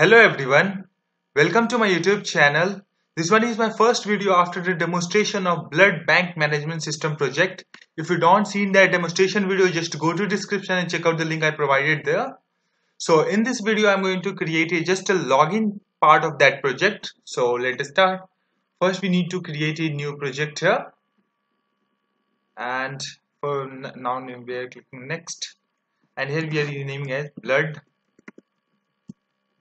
Hello everyone, welcome to my YouTube channel. This one is my first video after the demonstration of blood bank management system project. If you don't see that demonstration video, just go to description and check out the link I provided there. So in this video, I'm going to create a, just a login part of that project. So let us start. First, we need to create a new project here. And for now, we are clicking next. And here we are renaming as blood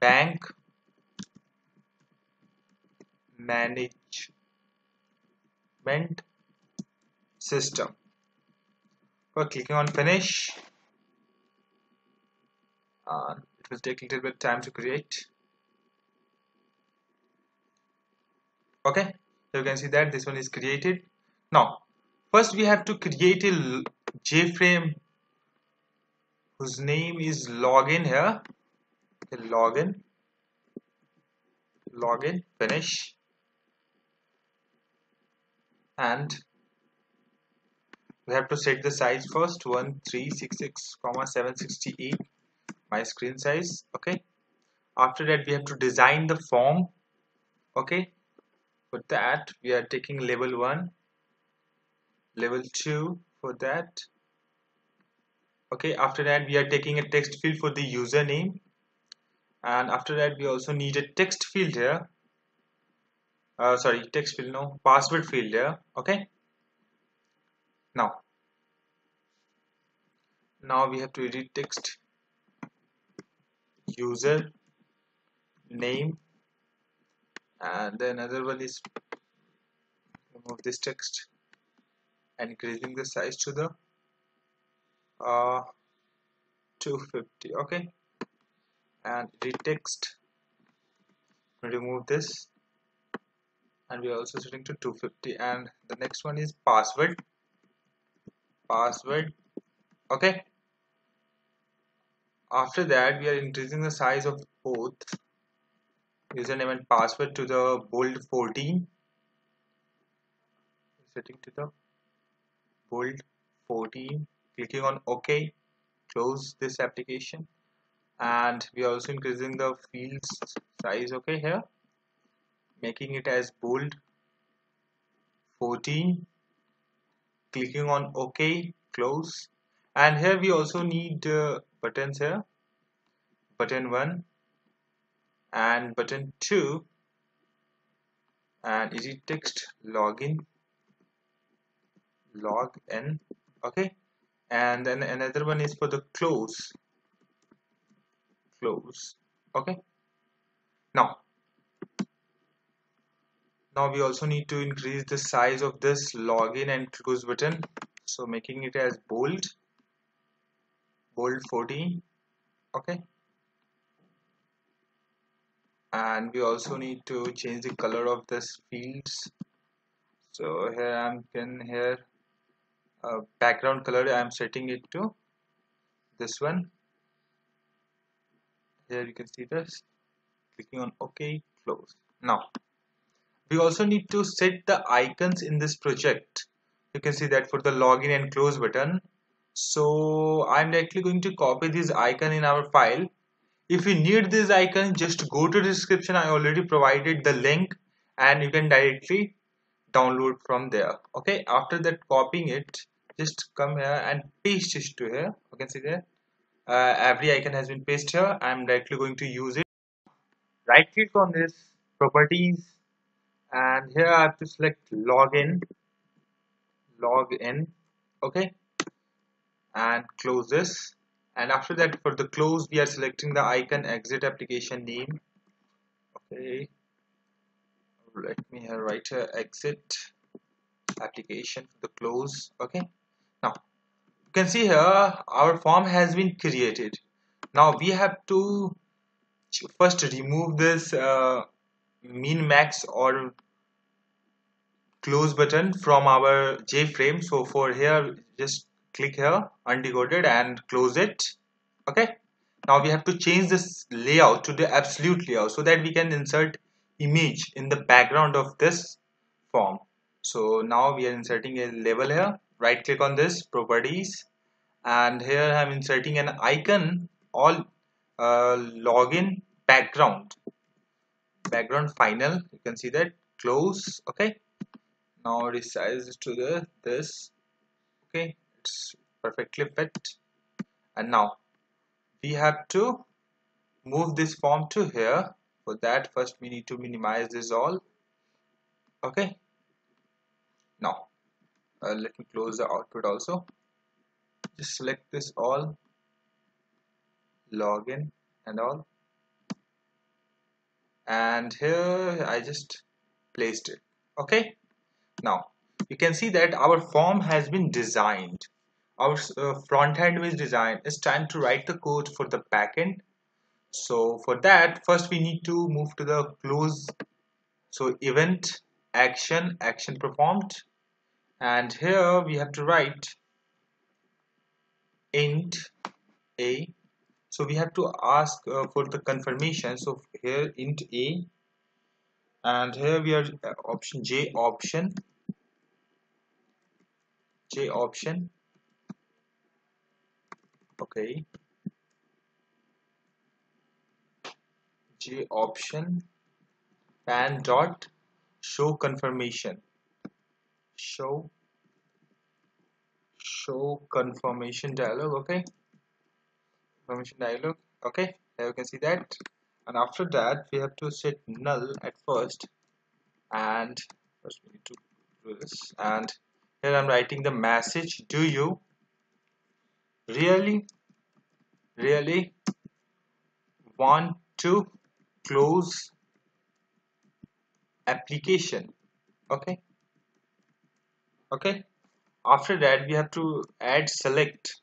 bank management system. For clicking on finish uh, it will take a little bit time to create. Okay so you can see that this one is created. Now first we have to create a jframe whose name is login here login. Login finish. And we have to set the size first. 1366 comma 768 my screen size okay? After that we have to design the form okay? For that we are taking level 1 level 2 for that okay? After that we are taking a text field for the username and after that we also need a text field here. Uh, sorry text field no password field here okay? Now now we have to edit text user name and then another one is remove this text and increasing the size to the uh 250 okay and retext remove this. And we are also setting to 250 and the next one is password. Password. Okay. After that we are increasing the size of both. Username and password to the bold 14 setting to the bold 14 clicking on ok. Close this application and we are also increasing the fields size okay here. Making it as bold. 14 clicking on ok close. And here we also need uh, buttons here. Button 1 and button 2 and edit text login. Log in okay. And then another one is for the close close. Okay? Now now we also need to increase the size of this login and close button. So making it as bold. Bold 14 okay? And we also need to change the color of this fields. So here I'm in here. Uh, background color I'm setting it to this one here you can see this. Clicking on ok close. Now we also need to set the icons in this project. You can see that for the login and close button. So I'm directly going to copy this icon in our file. If you need this icon just go to the description. I already provided the link and you can directly download from there. Okay after that copying it just come here and paste it to here. You can see there uh, every icon has been pasted here. I'm directly going to use it. Right click on this properties and here I have to select login login okay and close this. And after that for the close we are selecting the icon exit application name. Okay. Let me write here exit application for the close. Okay. Now you can see here our form has been created. Now we have to first remove this uh, min max or close button from our JFrame so for here just click here undecorated and close it. Okay? Now we have to change this layout to the absolute layout so that we can insert image in the background of this form. So now we are inserting a label here right click on this properties and here I'm inserting an icon all uh, login background. Background final you can see that close okay. Now resize to the this okay. It's perfectly fit. And now we have to move this form to here. For that first we need to minimize this all okay uh, let me close the output also. Just select this all login and all. And here I just placed it. Okay? Now you can see that our form has been designed. Our uh, front end is designed it's time to write the code for the backend so for that first we need to move to the close. So event action action performed and here we have to write int a. So we have to ask uh, for the confirmation. So here int a. And here we are uh, option j option. J option. Okay. J option. And dot show confirmation show show confirmation dialog okay? Confirmation dialog okay? Here you can see that. And after that we have to set null at first. And first we need to do this. And here I'm writing the message. Do you really really want to close application? Okay okay? After that we have to add select.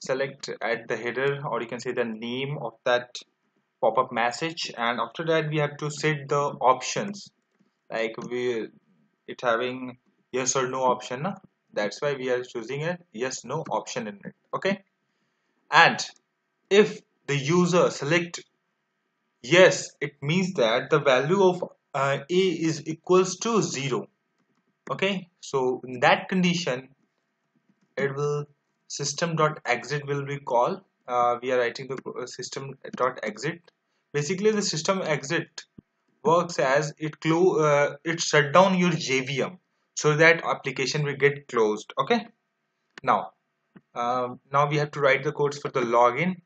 Select at the header or you can say the name of that pop-up message. And after that we have to set the options. Like we it having yes or no option no? that's why we are choosing a yes no option in it. Okay? And if the user select yes it means that the value of uh, a is equals to 0 okay? So in that condition it will system dot exit will be called. Uh, we are writing the uh, system dot exit basically the system exit works as it close uh, it shut down your JVM so that application will get closed. Okay? Now um, now we have to write the codes for the login.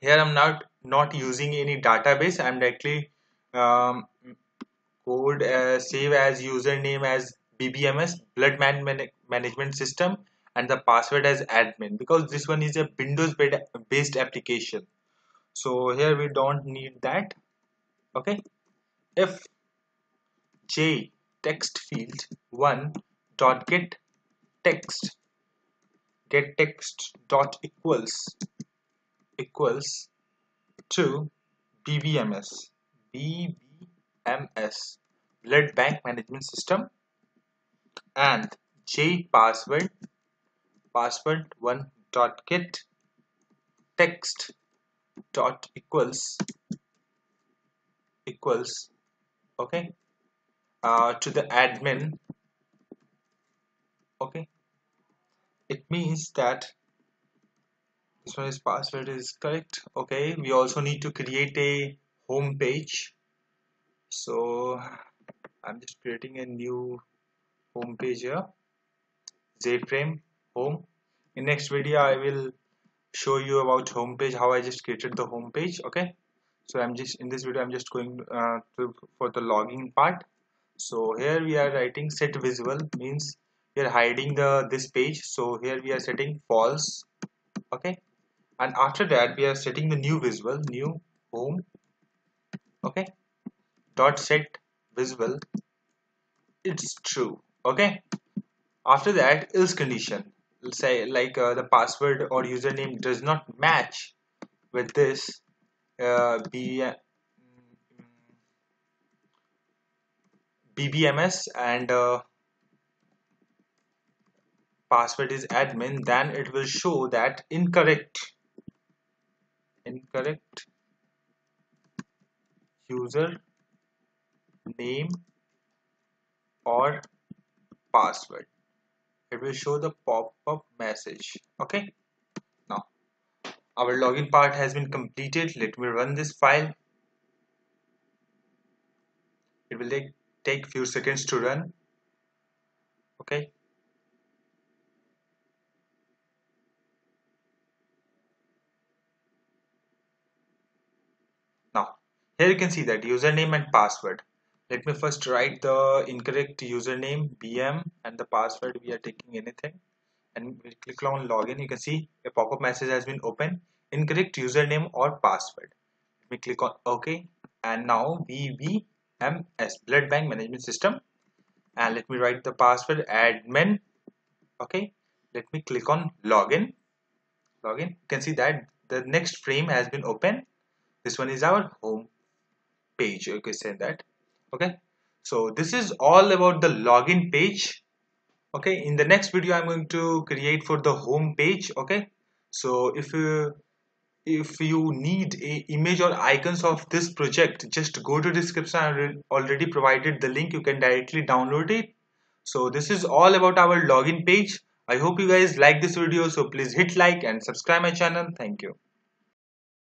Here I'm not not using any database. I'm directly um, code uh, save as username as BBMS blood man management system and the password as admin. Because this one is a Windows based application. So here we don't need that. Okay? If J text field 1 dot get text get text dot equals equals to BBMS BBMS blood bank management system and J password password one dot get text dot equals equals okay uh, to the admin okay. It means that this one is password is correct okay. We also need to create a home page. So I'm just creating a new home page here. JFrame home. In next video I will show you about home page how I just created the home page okay? So I'm just in this video I'm just going uh, to, for the logging part. So here we are writing set visible means we are hiding the this page. So here we are setting false okay? And after that we are setting the new visible new home okay? Dot set visible. It's true okay? After that else condition. Say like uh, the password or username does not match with this uh, B, BBMS and uh, password is admin then it will show that incorrect. Incorrect user name or password. It will show the pop-up message. Okay? Now our login part has been completed. Let me run this file. It will take take few seconds to run. Okay? Now here you can see that username and password let me first write the incorrect username bm and the password we are taking anything. And we click on login. You can see a pop-up message has been opened. Incorrect username or password. Let me click on ok. And now BBMS blood bank management system. And let me write the password admin. Okay let me click on login. Login. You can see that the next frame has been opened. This one is our home page. Can say that okay? So this is all about the login page. Okay? In the next video i'm going to create for the home page. Okay? So if you if you need a image or icons of this project just go to description. I already provided the link. You can directly download it. So this is all about our login page. I hope you guys like this video. So please hit like and subscribe my channel. Thank you